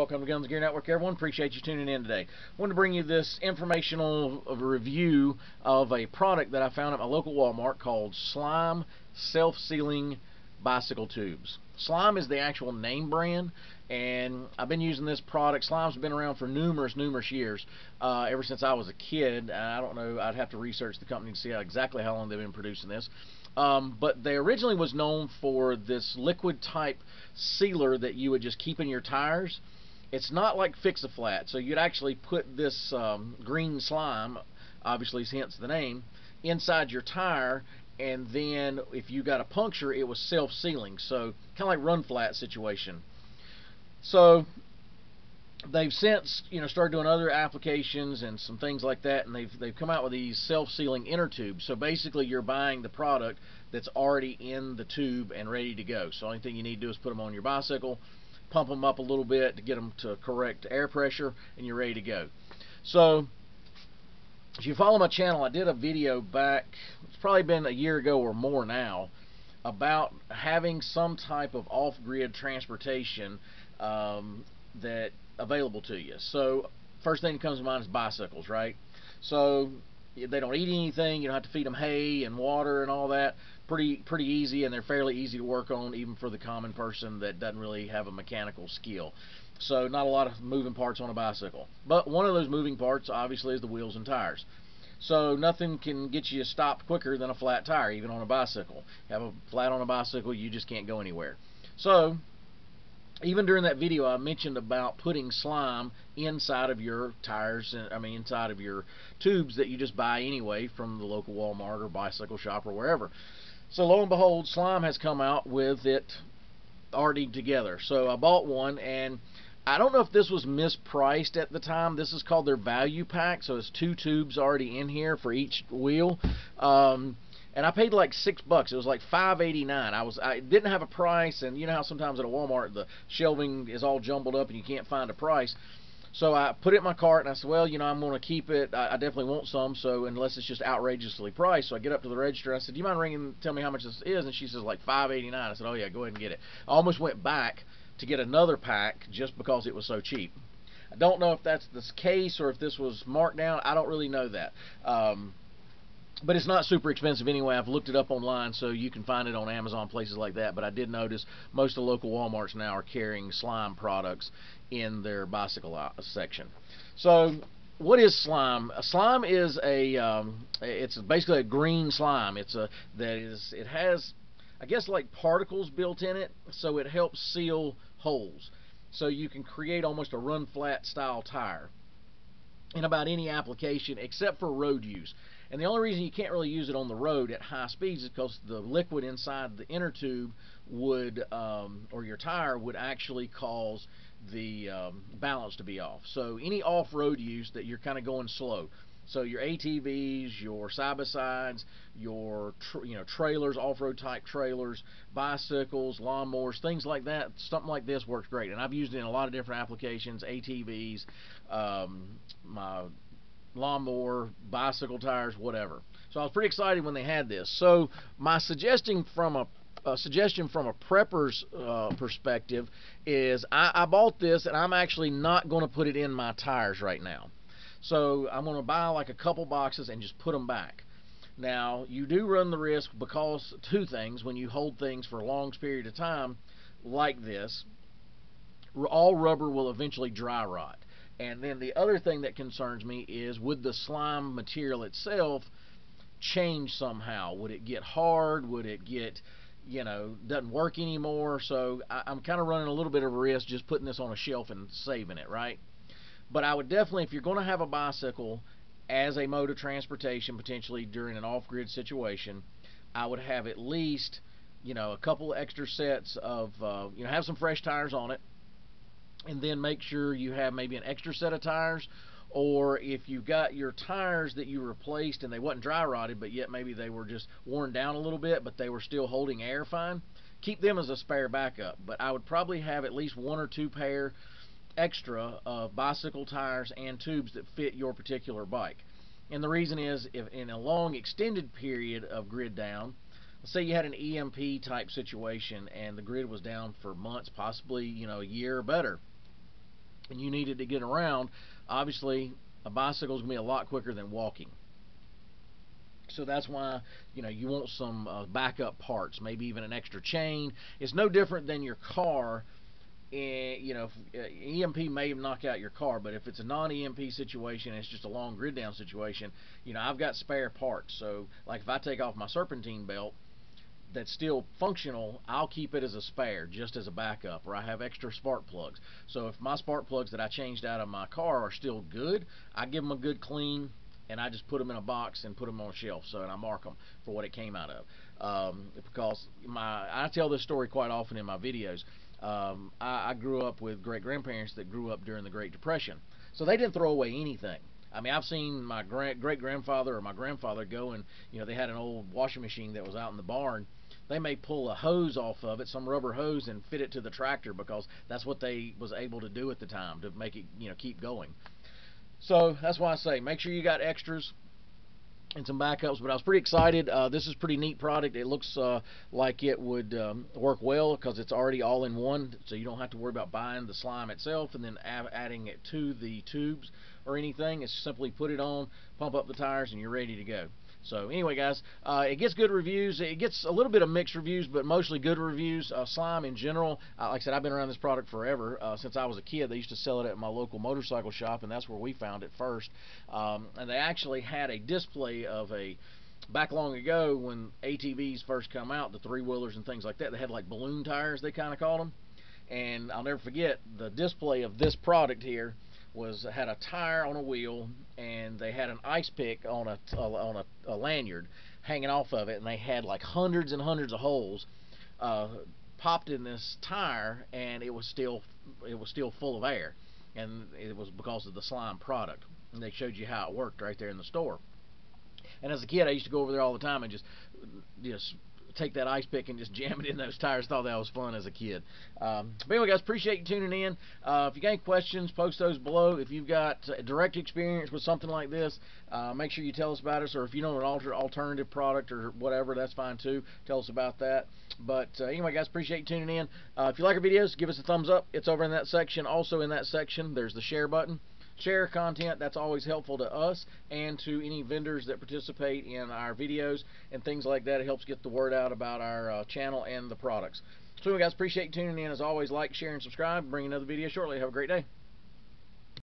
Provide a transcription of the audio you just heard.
Welcome to Guns Gear Network, everyone. Appreciate you tuning in today. Wanted to bring you this informational review of a product that I found at my local Walmart called Slime Self-Sealing Bicycle Tubes. Slime is the actual name brand, and I've been using this product. Slime's been around for numerous, numerous years, uh, ever since I was a kid. I don't know, I'd have to research the company to see exactly how long they've been producing this. Um, but they originally was known for this liquid type sealer that you would just keep in your tires. It's not like Fix-A-Flat, so you'd actually put this um, green slime, obviously hence the name, inside your tire and then if you got a puncture it was self-sealing. So kind of like run flat situation. So they've since you know started doing other applications and some things like that and they've they've come out with these self-sealing inner tubes. So basically you're buying the product that's already in the tube and ready to go. So only thing you need to do is put them on your bicycle pump them up a little bit to get them to correct air pressure and you're ready to go so if you follow my channel I did a video back it's probably been a year ago or more now about having some type of off-grid transportation um, that available to you. So first thing that comes to mind is bicycles, right? So they don't eat anything. You don't have to feed them hay and water and all that. Pretty pretty easy, and they're fairly easy to work on, even for the common person that doesn't really have a mechanical skill. So not a lot of moving parts on a bicycle. But one of those moving parts, obviously, is the wheels and tires. So nothing can get you stopped quicker than a flat tire, even on a bicycle. have a flat on a bicycle, you just can't go anywhere. So even during that video I mentioned about putting slime inside of your tires I mean inside of your tubes that you just buy anyway from the local Walmart or bicycle shop or wherever so lo and behold slime has come out with it already together so I bought one and I don't know if this was mispriced at the time this is called their value pack so it's two tubes already in here for each wheel um, and I paid like six bucks. It was like five eighty nine. I was I didn't have a price, and you know how sometimes at a Walmart the shelving is all jumbled up and you can't find a price. So I put it in my cart and I said, well, you know, I'm going to keep it. I, I definitely want some. So unless it's just outrageously priced, so I get up to the register. I said, do you mind ringing? Tell me how much this is. And she says like five eighty nine. I said, oh yeah, go ahead and get it. I almost went back to get another pack just because it was so cheap. I don't know if that's the case or if this was marked down. I don't really know that. Um, but it's not super expensive anyway. I've looked it up online, so you can find it on Amazon, places like that. But I did notice most of the local WalMarts now are carrying slime products in their bicycle uh, section. So, what is slime? A slime is a um, it's basically a green slime. It's a that is it has I guess like particles built in it, so it helps seal holes. So you can create almost a run flat style tire in about any application except for road use. And the only reason you can't really use it on the road at high speeds is because the liquid inside the inner tube would, um, or your tire would actually cause the um, balance to be off. So any off-road use that you're kind of going slow. So your ATVs, your side-by-sides, your you know trailers, off-road type trailers, bicycles, lawnmowers, things like that. Something like this works great, and I've used it in a lot of different applications. ATVs, um, my lawnmower, bicycle tires, whatever. So I was pretty excited when they had this. So my suggestion from a a suggestion from a prepper's uh, perspective is I, I bought this and I'm actually not going to put it in my tires right now. So I'm going to buy like a couple boxes and just put them back. Now you do run the risk because two things when you hold things for a long period of time like this, all rubber will eventually dry rot. And then the other thing that concerns me is would the slime material itself change somehow? Would it get hard? Would it get, you know, doesn't work anymore? So I, am kind of running a little bit of a risk just putting this on a shelf and saving it, right? But I would definitely, if you're going to have a bicycle as a mode of transportation, potentially during an off-grid situation, I would have at least, you know, a couple extra sets of, uh, you know, have some fresh tires on it and then make sure you have maybe an extra set of tires or if you've got your tires that you replaced and they wasn't dry rotted but yet maybe they were just worn down a little bit but they were still holding air fine keep them as a spare backup. But I would probably have at least one or two pair extra of bicycle tires and tubes that fit your particular bike and the reason is if in a long extended period of grid down let's say you had an EMP type situation and the grid was down for months possibly you know a year or better and you needed to get around, obviously a bicycle is going to be a lot quicker than walking. So that's why you know you want some uh, backup parts, maybe even an extra chain. It's no different than your car. Eh, you know, EMP may knock out your car, but if it's a non-EMP situation, it's just a long grid down situation. You know, I've got spare parts. So, like if I take off my serpentine belt, that's still functional, I'll keep it as a spare, just as a backup, or I have extra spark plugs. So if my spark plugs that I changed out of my car are still good, I give them a good clean, and I just put them in a box and put them on a shelf. So and I mark them for what it came out of. Um, because my I tell this story quite often in my videos. Um, I, I grew up with great grandparents that grew up during the Great Depression, so they didn't throw away anything. I mean, I've seen my great grandfather or my grandfather go and you know they had an old washing machine that was out in the barn. They may pull a hose off of it, some rubber hose, and fit it to the tractor because that's what they was able to do at the time to make it you know keep going. So that's why I say make sure you got extras and some backups. But I was pretty excited. Uh, this is pretty neat product. It looks uh, like it would um, work well because it's already all in one, so you don't have to worry about buying the slime itself and then adding it to the tubes or anything. It's simply put it on, pump up the tires, and you're ready to go. So anyway, guys, uh, it gets good reviews. It gets a little bit of mixed reviews, but mostly good reviews. Uh, slime in general, uh, like I said, I've been around this product forever. Uh, since I was a kid, they used to sell it at my local motorcycle shop, and that's where we found it first. Um, and they actually had a display of a back long ago when ATVs first come out, the three wheelers and things like that. They had like balloon tires, they kind of called them. And I'll never forget the display of this product here was had a tire on a wheel and they had an ice pick on a on a, a lanyard hanging off of it and they had like hundreds and hundreds of holes uh, popped in this tire and it was still it was still full of air and it was because of the slime product. And they showed you how it worked right there in the store. And as a kid I used to go over there all the time and just just take that ice pick and just jam it in those tires. Thought that was fun as a kid. Um, but anyway, guys, appreciate you tuning in. Uh, if you got any questions, post those below. If you've got direct experience with something like this, uh, make sure you tell us about it. Or if you know an alter alternative product or whatever, that's fine too. Tell us about that. But uh, anyway, guys, appreciate you tuning in. Uh, if you like our videos, give us a thumbs up. It's over in that section. Also in that section, there's the share button share content. That's always helpful to us and to any vendors that participate in our videos and things like that. It helps get the word out about our uh, channel and the products. So, anyway, guys, appreciate you tuning in. As always, like, share, and subscribe. Bring another video shortly. Have a great day.